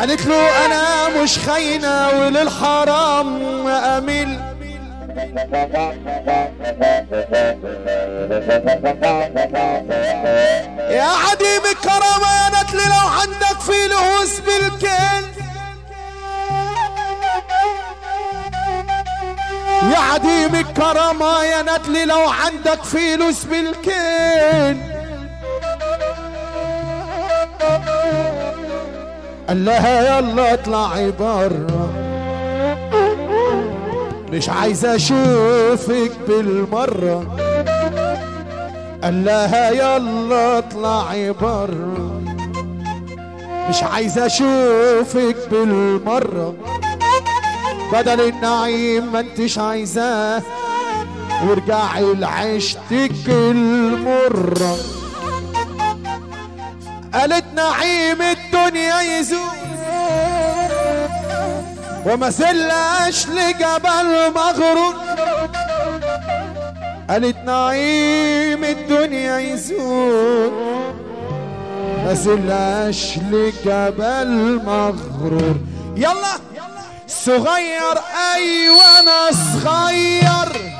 قالت له أنا مش خاينة وللحرام أميل. يا عديم الكرامة يا نتلي لو عندك في لهوس بالكيل. يا عديم الكرامة يا نتلي لو عندك فلوس بالكين قال لها يلا اطلعي برا. مش عايز أشوفك بالمرة. قال لها يلا اطلعي برا. مش عايز أشوفك بالمرة. بدل النعيم ما انتش عايزاه. وارجعي لعيشتك المرة. قالت نعيم الدنيا يزول. وما سلاش لجبل مغرور. قالت نعيم الدنيا يزول. ما سلاش لجبل مغرور. يلا. صغير أيوه أنا صغير.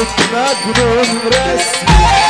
Unutma bunun resmi.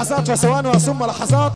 لحظات وثوان وثم لحظات.